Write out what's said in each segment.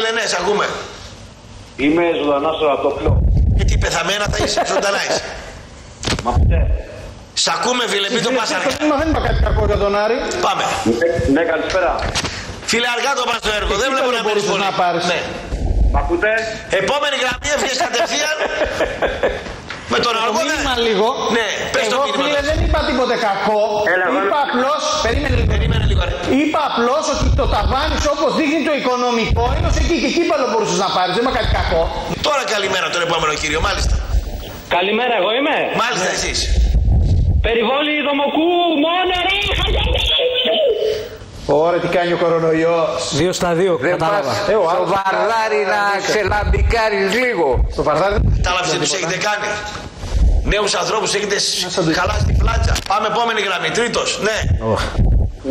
φίλε, ναι, σ' ακούμε. Είμαι ζωντανά στο Ρατόπλο. Ε, τι πεθαμένα θα είσαι, ζωντανά είσαι. Μα ναι. Σ' ακούμε, φίλε, μην το πας αργά. Μα δεν είπα κάτι κακό για τον Άρη. Πάμε. Ναι, ναι, καλησπέρα. Φίλε, αργά το πας στο έργο, δεν τι βλέπω άλλο να μένεις μπορούσες πολύ. να πάρεις. Ναι. Μ' ακούτε; Επόμενη γραμμή έφυγες κατευθείαν. Με τον Το αργό δεν... μήνυμα λίγο. Ναι, πες το Εγώ μήνυμα. φίλε δεν είπα τίποτε κακό. Έλα, είπα βάλε. Είπα απλώς ότι το ταβάνι σου όπως δείχνει το οικονομικό είναι ως εκεί και εκεί πάλι μπορούσες να πάρεις. Δεν είπα κάτι κακό. Τώρα καλημέρα τον επόμενο κύριο, μάλιστα. Καλημέρα, εγώ είμαι. Μάλιστα εσείς. Περιβόλη Δομοκού, μόνο ρε! Ωραία, τι κάνει ο κορονοϊός. Δύο στα δύο, Δεν κατάλαβα. πας Ε, ο στο άλλος βαρδάρι να ξελαμπικάρεις λίγο. Στο φαρδάρι δεν Κατάλαβες τι τους έχετε κάνει. Νέους ανθρώπους έχετε σ- χαλάσει τη φλάτσα. Πάμε επόμενη γραμμή. Τρίτος. Ναι.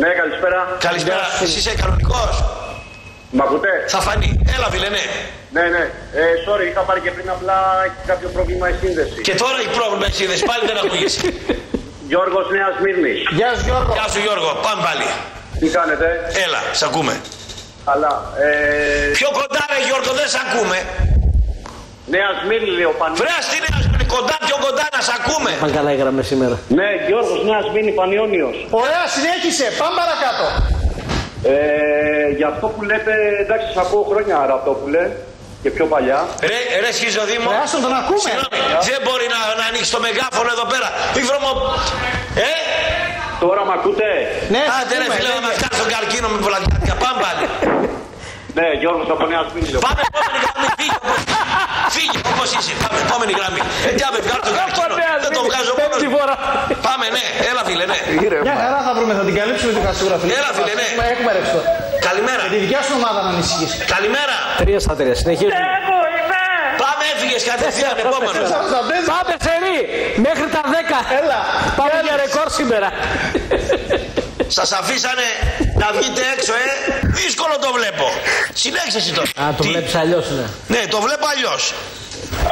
Ναι, καλησπέρα. Καλησπέρα. Εσύ είσαι κανονικός. Μ' ακούτε; Θα φανεί. Έλα φίλε, ναι. Ναι, ναι. Ε, sorry, είχα πάρει και πριν απλά έχει κάποιο πρόβλημα η σύνδεση. Και τώρα έχει πρόβλημα εσύ είδες. Πάλι δεν ακούγεσαι. Γιώργος Νέας Μύρνης. Γεια σου Γιώργο. Γεια σου Γιώργο. Πάμε πάλι. Τι κάνετε; Έλα, σ' ακούμε. Καλά. Ε, Πιο κοντά ρε Γιώργο, δεν σ' ακούμε. Νέας Μύρνη λέει ο Πανί. Βρέα στην κοντά, πιο κοντά να σ' ακούμε. Πάνε καλά οι γραμμές σήμερα. Ναι, Γιώργος Νέας Μύρνη Πανιόνιος. Ωραία, συνέχισε. Πάμε παρακάτω. Ε, για αυτό που λέτε, εντάξει, σας ακούω χρόνια Ραπτόπουλε και πιο παλιά. Ρε, ρε σχιζοδήμο. Ρε, άστον τον ακούμε. Συγγνώμη, δεν μπορεί να, να ανοίξει το μεγάφωνο εδώ πέρα. Μη βρωμο... Ε, Τώρα μ' ακούτε; Ναι, άντε ρε ακούμε, φίλε να λέγε. μας κάνεις τον καρκίνο με βλακιάτικα. Πάμε πάλι. Ναι, Γιώργος από Νέας Μύρνη λέω. Πάμε επόμενη γραμμή. Φύγε όπως, φύγε όπως είσαι. Πάμε επόμενη γραμμή. Ε, τι άμε, βγάλω τον καρκίνο. Δεν το βγάζω μόνος. Πέμπτη μου. φορά. Πάμε, ναι. Έλα φίλε, ναι. Μια χαρά θα βρούμε, θα την καλύψουμε τη χασούρα. φίλε. Έλα, φίλε, ναι. Έχουμε- Έχουμε ρευστό. Καλημέρα. Για τη δικιά σου ομάδα να ανησυχείς. Καλημέρα. Τρία στα τρία. Συνεχίζουμε. Εγώ είμαι! Πάμε, έφυγες κατευθείαν επόμενο. Σας τα παίζεις. Πάμε σερή! Μέχρι τα 10! Έλα. Πάμε για ρεκόρ σήμερα. Σας αφήσανε να βγείτε έξω, ε. Δύσκολο το βλέπω. Συνέχισε εσύ τώρα. Α, το Τι; βλέπεις αλλιώς, ναι. Ναι, το βλέπω αλλιώς.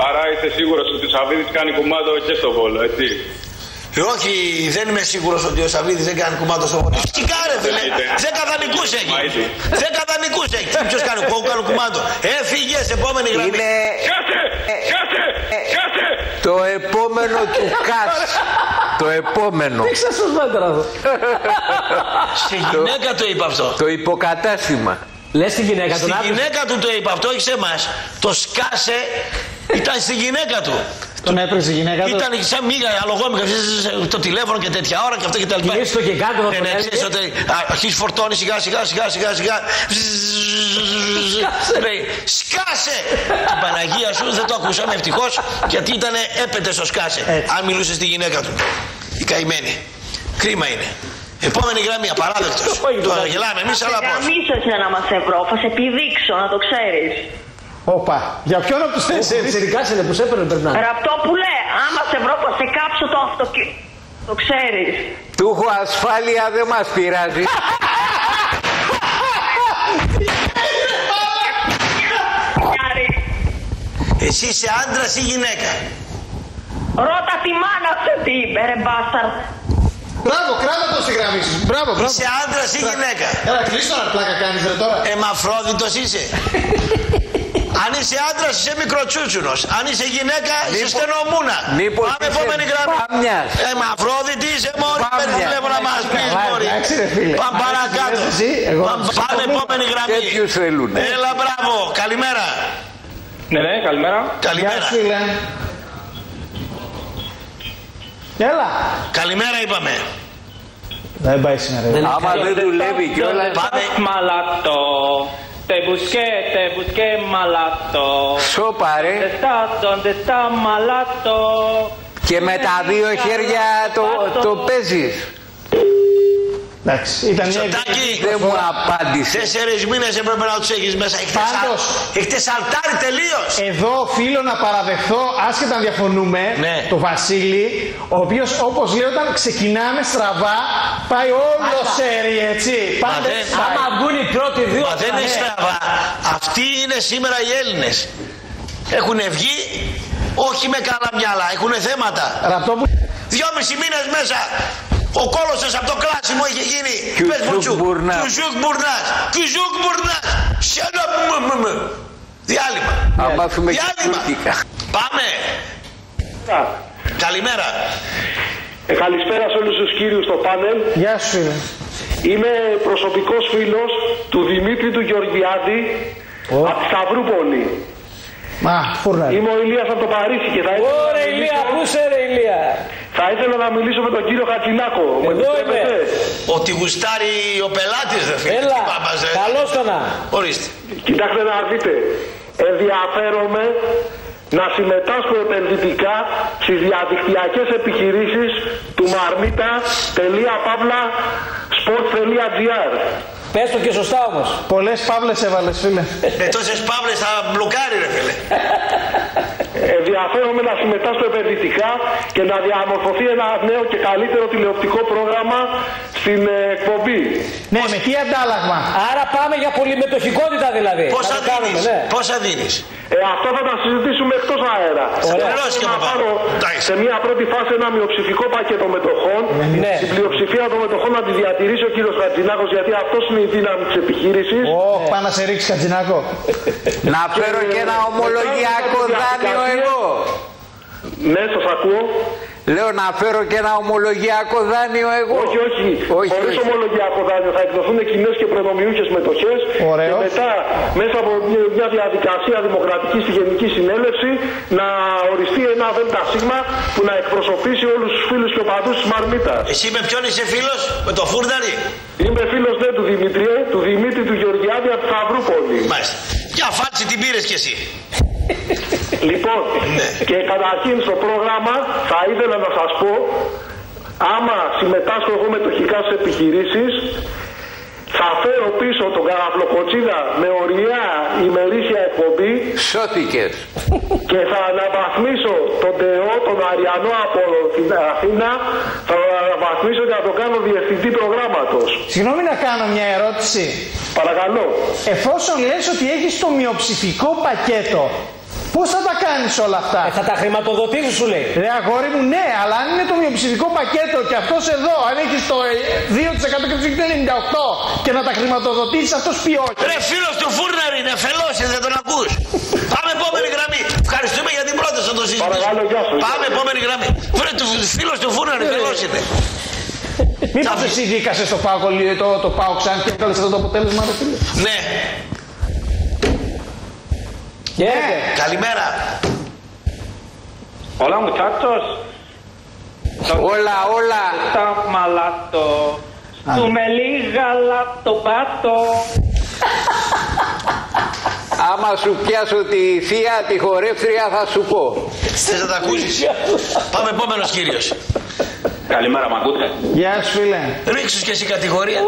Άρα είστε σίγουρος ότι ο Σαββίδης κάνει κουμάντο και στο Βόλο, έτσι; Ε, όχι, δεν είμαι σίγουρος ότι ο Σαββίδης δεν κάνει κουμάντο στο βόλο. Φυσικά ρε φίλε, είτε. δέκα δανεικούς έχει. Μα είτε. Δέκα δανεικούς έχει. Τι ποιος κάνει, εγώ κάνω κουμάντο. Ε, φύγες, επόμενη γραμμή. Είναι Κάσε! Κάσε! Κάσε! το επόμενο του ΚΑΣ. Το επόμενο. Τι σας μέτρα αυτό. Στη γυναίκα το είπα αυτό. Το υποκατάστημα. Λες την γυναίκα Στη τον άκουσα. γυναίκα του το είπα αυτό, όχι σε εμάς. Το σκάσε ήταν στη γυναίκα του. Τον έπρεπε η γυναίκα του. Ήταν σαν μίγα αλογόμηχα το τηλέφωνο και τέτοια ώρα και αυτά και τα λοιπά. Κυλήσει το και κάτω να Ναι, τον ναι, έλεγες. ξέρεις ότι αρχίζεις φορτώνεις σιγά σιγά σιγά σιγά σιγά. Λέει, σκάσε! Την Παναγία σου δεν το ακούσαμε ευτυχώς γιατί ήταν έπεται στο σκάσε. Αν μιλούσε στη γυναίκα του. Η καημένη. Κρίμα είναι. Επόμενη γραμμή, απαράδεκτος. Τώρα γελάμε εμείς, αλλά πώς. Γαμίσω εσύ ένα μας ευρώ, θα σε επιδείξω να το ξέρεις. Όπα. Για ποιον από τους τέσσερις. Συρικάς είναι που σε έπαιρνε περνάνε. Ραπτόπουλε, άμα σε βρω θα σε κάψω το αυτοκίνητο. Το ξέρεις. Του έχω ασφάλεια δεν μας πειράζει. Γιάρη, Εσύ είσαι άντρας ή γυναίκα; ρώτα τη μάνα σου τι είπε ρε μπάσταρ. Μπράβο, κράτα το στη γραμμή σου. Μπράβο, μπράβο. Είσαι άντρας ή γυναίκα; Έλα, κλείστο να πλάκα κάνεις ρε τώρα. Εμαφρόδιτο είσαι. Αν είσαι άντρας είσαι μικροτσούτσουνος. Αν είσαι γυναίκα είσαι Μήπως- στενομούνα. μήπως Πάμε είσαι επόμενη γραμμή. πάμιας. Εμαφρόδητη είσαι μόλι. Πάμιας. Παίρνει τηλέφωνο να μας πεις Καλά, μόλι. εντάξει, ρε φίλε. Πάμε Αν παρακάτω. έχεις εσύ, εγώ Πάμε- θα τους Πάμε πω. επόμενη γραμμή. Τέτοιους θέλουν. Έλα, μπράβο. Καλημέρα. Ναι, ναι, καλημέρα. Γεια Καλημέρα. σου, φίλε. Έλα. Καλημέρα είπαμε. Δεν πάει σήμερα. ρε. Άμα δεν δουλεύει κιόλας. Πάμε. Malato. Te busqué, te busqué malato. Σώπα ρε. ¿Dónde está, dónde está malato? Και με τα δύο χέρια το, το παίζεις. Εντάξει, ήταν μια Τσοτάκι. Δεν μου απάντησες. Τέσσερις μήνες έπρεπε να τους έχεις μέσα. Έχετε Πάντως. σα- Έχετε σαλτάρει τελείως. Εδώ οφείλω να παραδεχθώ, άσχετα αν διαφωνούμε, Ναι. το Βασίλη, ο οποίος όπως λέει όταν ξεκινάμε στραβά, πάει όλο σέρι, έτσι. Πάντα δεν- έτσι πάει. Άμα βγουν οι πρώτοι δύο. Μα δεν θα είναι είναι. στραβά. Αυτοί είναι σήμερα οι Έλληνες. Έχουν βγει όχι με καλά μυαλά, έχουν θέματα. Ραπτό που Δυόμισι μήνες μέσα. Ο κόλωσος από το κλάσιμο είχε γίνει. Κιουζούκ Πες μου τσου. Μπουρνάς. Κιουζούκ Μπουρνάς. Κιουζούκ Μπουρνάς. Σένα μου μου μου. Διάλειμμα. Θα μάθουμε και Διάλειμμα. τουρκικά. Πάμε. Καλημέρα. Ε, καλησπέρα σε όλους τους κύριους στο πάνελ. Γεια σου φίλε. Είμαι προσωπικός φίλος του Δημήτρη του Γεωργιάδη από τη Σταυρούπολη. Μα, φούρνα. Είμαι ο Ηλίας από το Παρίσι και θα ήθελα, να Ωραία, μιλήσω, Ηλία, πού είσαι, ρε Ηλία; Θα ήθελα να μιλήσω με τον κύριο Χατζηλάκο. Με Εδώ είμαι. πιστεύετε; Ότι γουστάρει ο πελάτης ρε φίλε. Έλα, Τι πάπας, ε. καλώς το να. Ορίστε. Κοιτάξτε να δείτε. Ενδιαφέρομαι να συμμετάσχω επενδυτικά στις διαδικτυακές επιχειρήσεις του marmita.pavla.sport.gr Πες το και σωστά όμως. Πολλές παύλες έβαλες, φίλε. Με τόσες παύλες θα μπλοκάρει ρε φίλε. Ενδιαφέρομαι να συμμετάσχω επενδυτικά και να διαμορφωθεί ένα νέο και καλύτερο τηλεοπτικό πρόγραμμα στην ε, εκπομπή. ναι, με τι αντάλλαγμα. Άρα πάμε για πολυμετοχικότητα δηλαδή. Πόσα Να το κάνουμε, δίνεις; ναι. Πόσα δίνεις. Ε, αυτό θα τα συζητήσουμε εκτός αέρα. Ωραία. Θέλω και να από πάνω. πάρω Εντάξει. σε μια πρώτη φάση ένα μειοψηφικό πακέτο μετοχών. Ναι. Στην πλειοψηφία των μετοχών να τη διατηρήσει ο κύριος Χατζηνάκος γιατί αυτός είναι η δύναμη της επιχείρησης. Ωχ, πάω να σε ρίξει κατζινάκο. Να φέρω και ένα ομολογιακό δάνειο εγώ. Ναι, σας ακούω. Λέω να φέρω και ένα ομολογιακό δάνειο εγώ. Όχι, όχι. Όχι, Χωρίς όχι. ομολογιακό δάνειο θα εκδοθούν κοινέ και προνομιούχες μετοχές Ωραίος. και μετά μέσα από μια- μια διαδικασία δημοκρατικής στη Γενική Συνέλευση να οριστεί ένα ΔΣ που να εκπροσωπήσει όλους τους φίλους και οπαδούς της Μαρμίτας. Εσύ με ποιον είσαι φίλος; Με το φούρναρι. Είμαι φίλος ναι, του Δημήτρη, του Δημήτρη του Γεωργιάδη από τη Σταυρούπολη. Μάλιστα. Ποια φάτση την πήρες κι εσύ; Λοιπόν, και καταρχήν στο πρόγραμμα θα ήθελα να σας πω, άμα συμμετάσχω εγώ μετοχικά σε επιχειρήσεις, θα φέρω πίσω τον καραφλοκοτσίδα με ωριά ημερήσια εκπομπή Σώθηκες. και θα αναβαθμίσω τον ΤΕΟ, τον Αριανό από την Αθήνα, θα τον αναβαθμίσω και θα το κάνω διευθυντή προγράμματος. Συγγνώμη να κάνω μια ερώτηση. Παρακαλώ. Εφόσον λες ότι έχεις το μειοψηφικό πακέτο, πώς θα τα κάνεις όλα αυτά; Ε, θα τα χρηματοδοτήσεις σου λέει. Ρε αγόρι μου, ναι, αλλά αν είναι το μειοψηφικό πακέτο και αυτός εδώ, αν έχεις το ε, 2% και αυτός έχει το 98% και να τα χρηματοδοτήσεις, αυτός πει όχι. Ρε φίλος του φούρναρι είναι φελός, δεν τον ακούς. Πάμε επόμενη γραμμή. Ευχαριστούμε για την πρόταση να το συζητήσουμε. Παρακαλώ, γεια σας. Πάμε επόμενη γραμμή. Βρε του φίλος του φούρναρι φελός είναι. Μήπως εσύ δίκασες το ΠΑΟΚ, το, το ΠΑΟΚ σαν και έβγαλες αυτό το αποτέλεσμα, ρε φίλε; Ναι. Χαίρετε. Καλημέρα. Hola muchachos. Όλα, όλα. Está malato. Su me liga la topato. Άμα σου πιάσω τη θεία, τη χορεύτρια θα σου πω. Θες να τα ακούσεις. Πάμε επόμενος κύριος. Καλημέρα, μ' ακούτε; Γεια σου φίλε. Ρίξους και εσύ κατηγορία.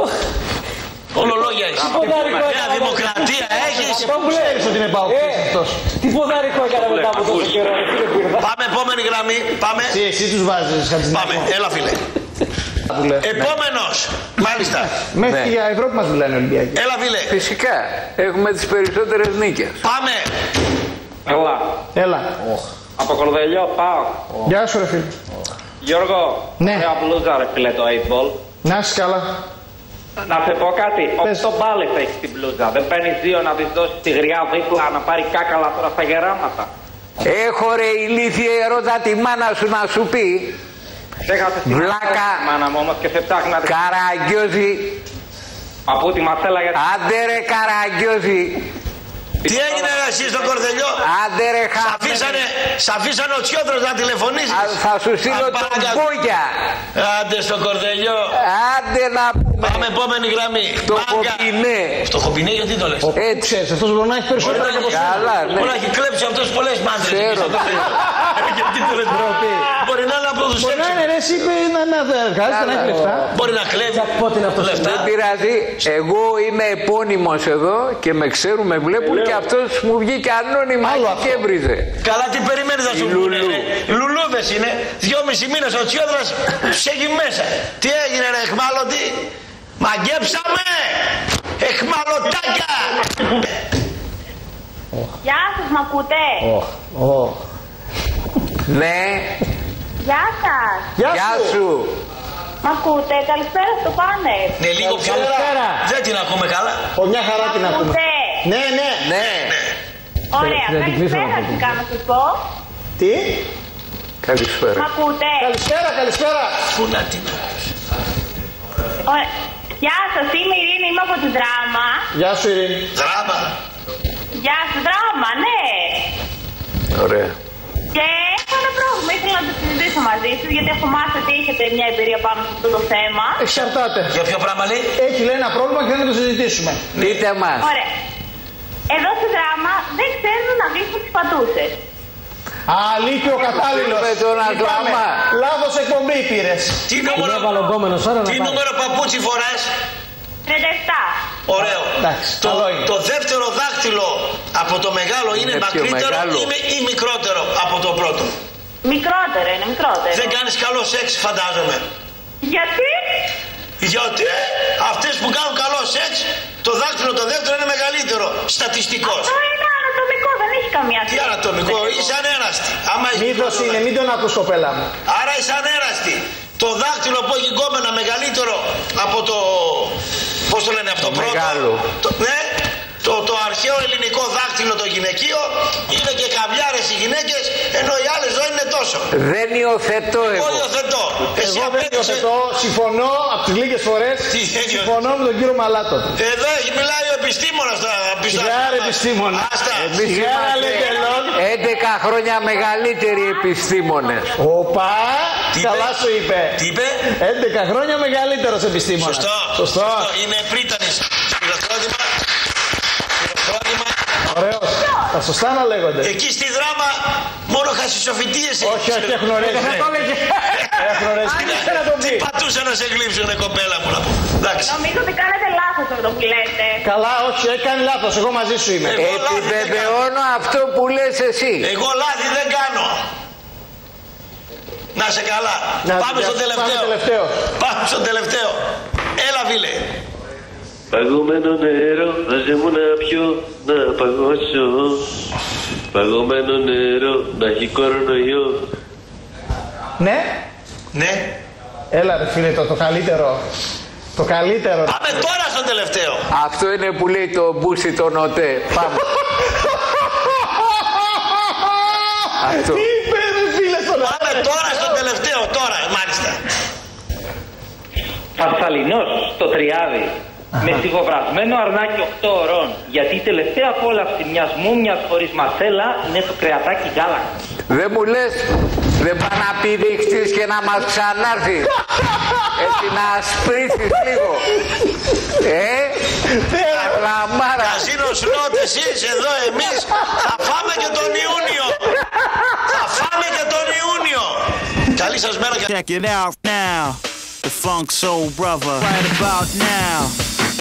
Όλο λόγια έχεις. ποδάρικο Νέα έκανα δημοκρατία έχεις. Αυτό που ξέρεις ότι είναι ΠΑΟΚ Ε, αυτός. τι ποδάρικο έκανε μετά από τόσο καιρό. ρε φίλε, πήρε. Πάμε επόμενη γραμμή. Πάμε. Εσύ, εσύ τους βάζεις, Πάμε. Χατζηνάκο. Έλα φίλε. Που λέω. Επόμενος. Μάλιστα. Μέχρι Ναι. για Ευρώπη μας μιλάνε οι Ολυμπιακοί. Έλα φίλε. Φυσικά. Έχουμε τις περισσότερες νίκες. Πάμε. Έλα. Έλα. Από κορδελιό πάω. Γεια σου ρε φίλε. Γιώργο. Ναι. Ωραία μπλούζα ρε φίλε το 8 ball. Να είσαι καλά. Να σε πω κάτι. Πες. Οκτώ μπάλες έχεις την μπλούζα. Δεν παίρνεις δύο να τις δώσεις τη γριά δίπλα να πάρει κάκαλα τώρα στα γεράματα. Έχω ρε ηλίθιε ερώτα τη μάνα σου να σου πει. Ξέχασε την Βλάκα. μάνα μου όμως και σε ψάχνει να την... Καραγκιόζη. Από τη μασέλα για Άντε ρε καραγκιόζη. Τι έγινε ρε, εσύ στο κορδελιό; Άντε ρε Σ' χάμε. αφήσανε, σ' αφήσανε ο Τσιόδρος να τηλεφωνήσεις. Α, Θα σου στείλω Α, τον παρακαλώ. μπόγια. Άντε στο κορδελιό. Άντε να πούμε. Πάμε επόμενη γραμμή. Το Μάγκα. κοπινέ. Στο κοπινέ γιατί το λες; Έτσι. Ξέρεις, αυτός μπορεί να έχει Μπορεί περισσότερα να και από έχει- σένα. Καλά, ναι. Μπορεί να έχει κλέψει αυτός πολλές μάντρες. Ξέρω. εκεί στο κορδελιό. Γιατί το λες; Μπορεί να είναι από τους Μπορεί να έξω. είναι ρε, εσύ είπε να, να, να, χρειάζεται να έχει λεφτά. Μπορεί να κλέβει. Πότε είναι αυτό Λεφτά. Δεν πειράζει. Εγώ είμαι επώνυμος εδώ και με ξέρουν, με βλέπουν και αυτός μου βγήκε ανώνυμα Άλλο και αυτό. έβριζε. Καλά τι περιμένεις να σου Η πούνε Λουλού. ρε. Λουλούδες είναι. Δυόμισι μήνες ο Τσιόδρας τους έχει μέσα. Τι έγινε ρε εχμάλωτη; Μαγκέψαμε. Εχμαλωτάκια. Γεια σας, μ' ακούτε. Ναι, Γεια σας. Γεια γεια σου. σου. Μ' ακούτε, καλησπέρα στο πάνελ. Ναι, λίγο πιο Καλησπέρα. Δεν την ακούμε καλά. Ο μια χαρά την ακούμε. Ακούτε. Ναι, ναι. Ναι, Ωραία, δεν την κλείσω καλησπέρα να τι κάνω να σας πω. Τι; Μ' καλησπέρα. ακούτε. Καλησπέρα, καλησπέρα. Πού να την. Ωραία. Γεια σας, είμαι η Ειρήνη, είμαι από τη δράμα. Γεια σου Ειρήνη. Δράμα. Γεια σου, δράμα, ναι. Ωραία. Και έχω ένα πρόβλημα, ήθελα να το συζητήσω μαζί σου, γιατί έχω μάθει ότι έχετε μια εμπειρία πάνω σε αυτό το θέμα. Εξαρτάται. Για ποιο πράγμα λέει; Έχει λέει ένα πρόβλημα και δεν θα το συζητήσουμε. Πείτε μας. Ωραία. Εδώ στη δράμα δεν ξέρουν να βρίσκουν τις πατούσες. Αλήθεια ο κατάλληλος. Με τον Αγκλάμα. Λάθος εκπομπή πήρες. Τι νούμερο, έβαλε ο γκόμενος, ώρα να τι πάει. νούμερο παπούτσι φοράς; 37. Ωραίο. Εντάξει, το, καλό είναι. το δεύτερο δάχτυλο από το μεγάλο είναι, Είναι πιο μακρύτερο μεγάλο. ή, με- ή μικρότερο από το πρώτο; Μικρότερο είναι, μικρότερο. Δεν κάνεις καλό σεξ φαντάζομαι. Γιατί; Γιατί αυτές που κάνουν καλό σεξ, το δάχτυλο το δεύτερο είναι μεγαλύτερο. Στατιστικός. Αυτό είναι ανατομικό, δεν έχει καμία Τι ανατομικό, είσαι ανέραστη. Άμα έχει Μύθο μικρότερο είναι, μην τον ακούς κοπέλα μου. Άρα είσαι ανέραστη. Το δάχτυλο που έχει γκόμενα μεγαλύτερο από το. Πώς το λένε αυτό, Το πρώτο. μεγάλο. Το, ναι, το, το αρχαίο ελληνικό δάχτυλο το γυναικείο είναι και καβλιάρες οι γυναίκες ενώ οι άλλες δεν είναι τόσο. Δεν υιοθετώ Εγώ εγώ. υιοθετώ. Εσύ Εγώ δεν απέδειξε. υιοθετώ, συμφωνώ από τις λίγες φορές. Τι έγινε; Συμφωνώ με τον κύριο Μαλάτο. Εδώ έχει μιλάει ο επιστήμονας θα πει στα Σιγά, ρε, μας. επιστήμονα. Άστα. Εμείς Σιγά, είμαστε λέτε, λόγ. 11 χρόνια μεγαλύτεροι επιστήμονες. Οπα, Τι καλά είπε; σου είπε. Τι είπε; 11 χρόνια μεγαλύτερος επιστήμονας. Σωστό. Σωστό. Είναι πρίτανης. Τα σωστά να λέγονται. Εκεί στη δράμα μόνο χασισοφιτίες Όχι, όχι, έχουν ωραίες. Έχουν ωραίες. Άνοιξε να τον πει. Πατούσε να σε γλύψουνε κοπέλα μου να πω. Εντάξει. Νομίζω ότι κάνετε λάθος με το που λέτε. Καλά, όχι, έκανε λάθος. Εγώ μαζί σου είμαι. Εγώ λάθη δεν κάνω. Επιβεβαιώνω αυτό που λες εσύ. Εγώ λάθη δεν κάνω. Να σε καλά. Να, Πάμε για- στο τελευταίο. Πάμε τελευταίο. Πάμε στο τελευταίο. Έλα φίλε. Παγωμένο νερό, δώσε μου να πιω, να παγώσω. Παγωμένο νερό, να έχει κορονοϊό. Ναι, Ναι. έλα ρε φίλε, το, το καλύτερο. Το καλύτερο. Πάμε τώρα στο τελευταίο. Αυτό είναι που λέει το μπούσι το νοτέ. Πάμε. Αυτό. Τι είπε ρε φίλε στον Πάμε τώρα στο τελευταίο. Τώρα μάλιστα. Φαρσαλινός στο τριάδι. Με στιχοβρασμένο αρνάκι 8 ωρών. Γιατί η τελευταία απόλαυση μιας μούμιας χωρίς μασέλα είναι το κρεατάκι γάλα. Δεν μου λες, δεν πάει να πηδήξεις και να μας ξανάρθεις. Έτσι να σπρίσεις λίγο. Ε, λαμάρα. Καζίνο σλότ εσείς εδώ εμείς θα φάμε και τον Ιούνιο. Θα φάμε και τον Ιούνιο. Καλή σας μέρα και Check it out now. The Funk Soul Brother. Right about now.